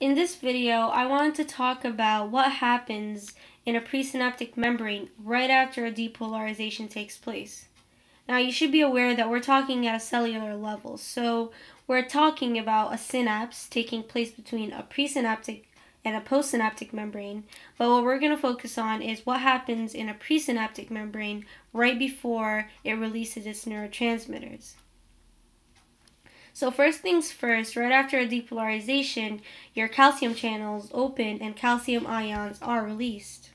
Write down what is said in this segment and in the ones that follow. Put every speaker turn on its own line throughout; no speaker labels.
In this video, I wanted to talk about what happens in a presynaptic membrane right after a depolarization takes place. Now, you should be aware that we're talking at a cellular level, so we're talking about a synapse taking place between a presynaptic and a postsynaptic membrane, but what we're going to focus on is what happens in a presynaptic membrane right before it releases its neurotransmitters. So first things first, right after a depolarization, your calcium channels open and calcium ions are released.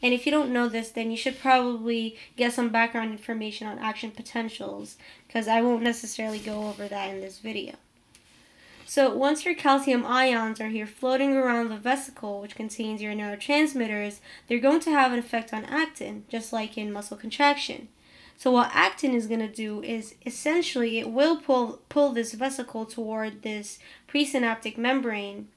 And if you don't know this, then you should probably get some background information on action potentials, because I won't necessarily go over that in this video. So once your calcium ions are here floating around the vesicle, which contains your neurotransmitters, they're going to have an effect on actin, just like in muscle contraction. So what actin is going to do is essentially it will pull pull this vesicle toward this presynaptic membrane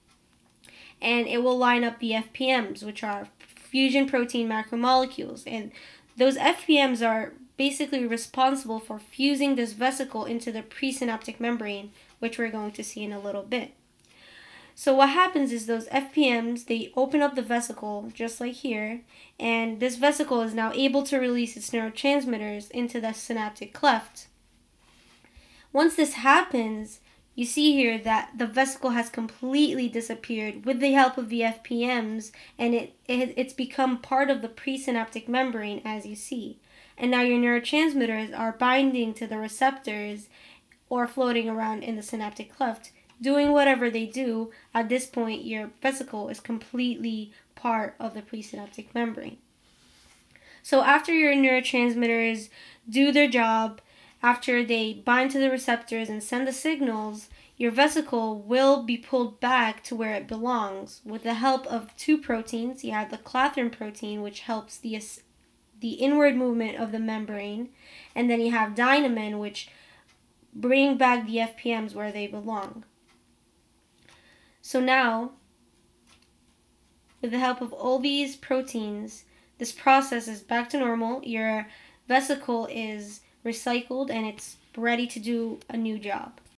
and it will line up the FPMs, which are fusion protein macromolecules. And those FPMs are basically responsible for fusing this vesicle into the presynaptic membrane, which we're going to see in a little bit. So what happens is those FPMs, they open up the vesicle, just like here, and this vesicle is now able to release its neurotransmitters into the synaptic cleft. Once this happens, you see here that the vesicle has completely disappeared with the help of the FPMs, and it, it it's become part of the presynaptic membrane, as you see. And now your neurotransmitters are binding to the receptors or floating around in the synaptic cleft doing whatever they do, at this point, your vesicle is completely part of the presynaptic membrane. So after your neurotransmitters do their job, after they bind to the receptors and send the signals, your vesicle will be pulled back to where it belongs with the help of two proteins. You have the clathrin protein, which helps the the inward movement of the membrane, and then you have dynamin, which bring back the FPMs where they belong. So now, with the help of all these proteins, this process is back to normal. Your vesicle is recycled and it's ready to do a new job.